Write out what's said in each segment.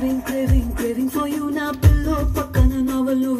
craving, craving, craving for you na pillow. Pakkana novel, novel.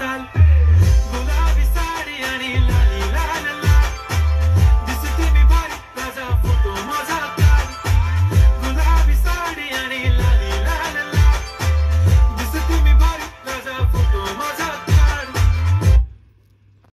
sal.